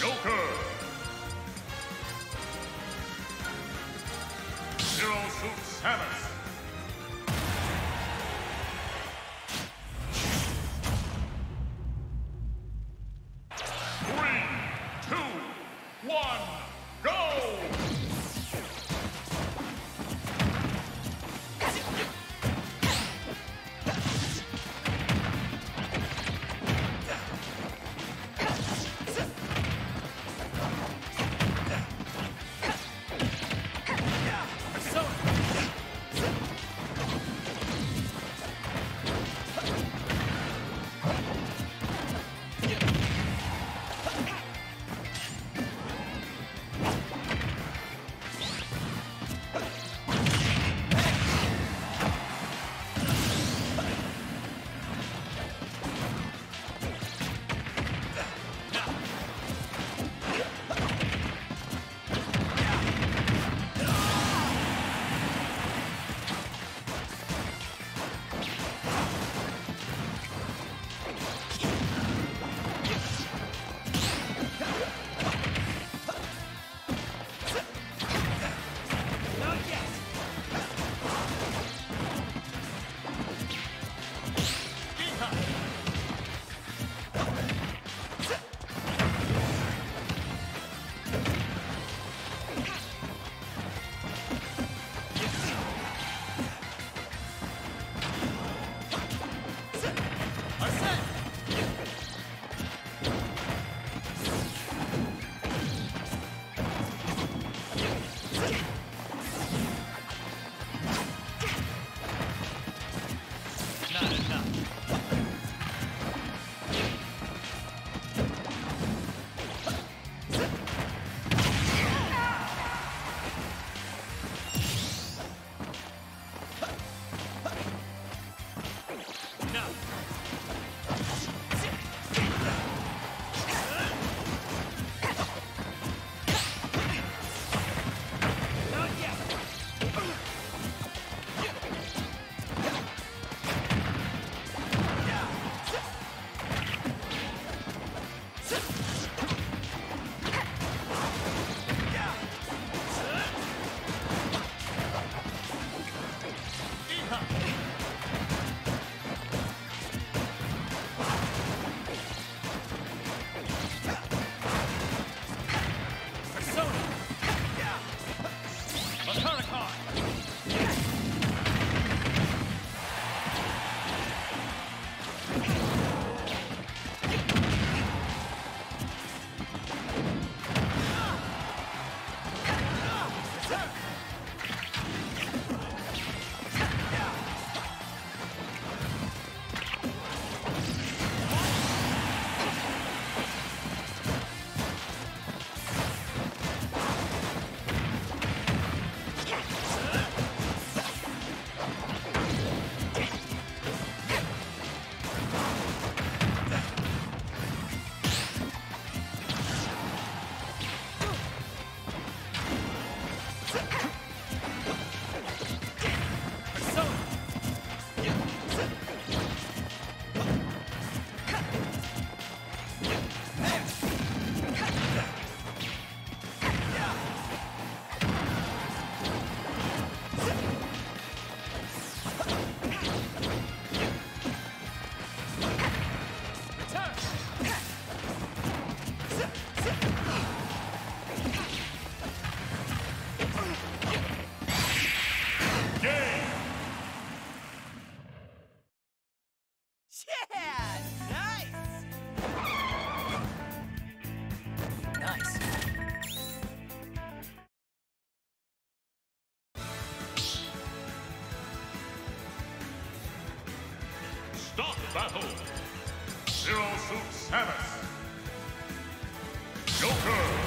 Joker! Zero Suit Samus! battle, Zero Suit Samus. Joker.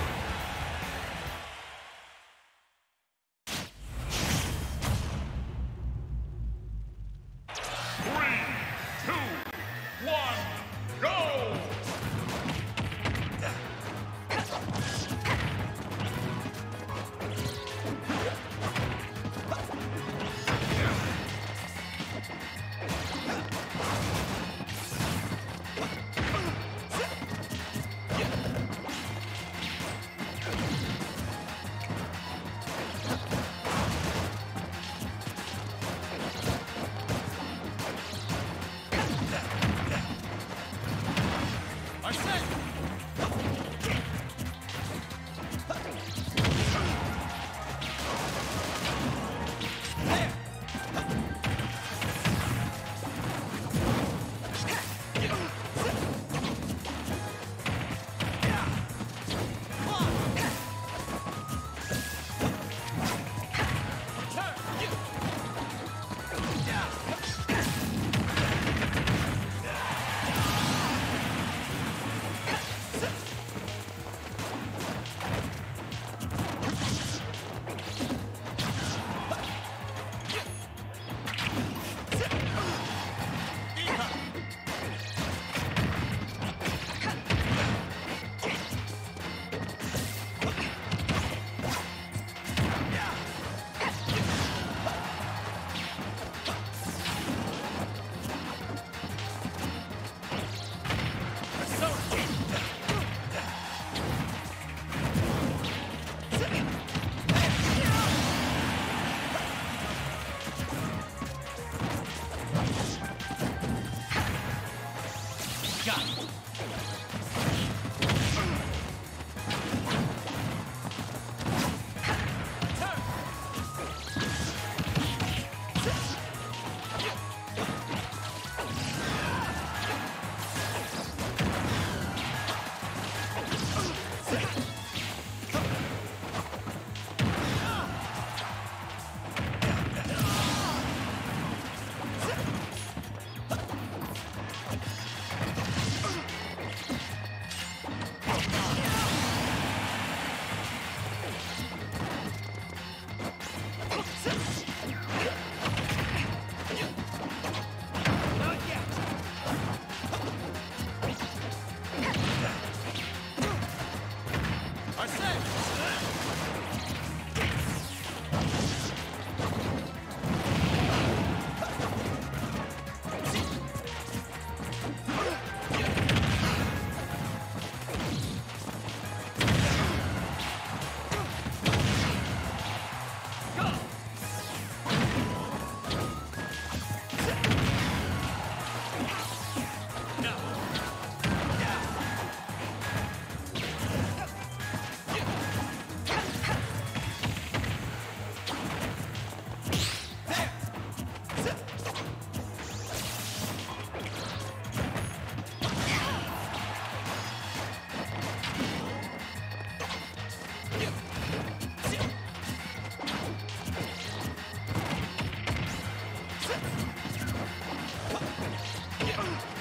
Game.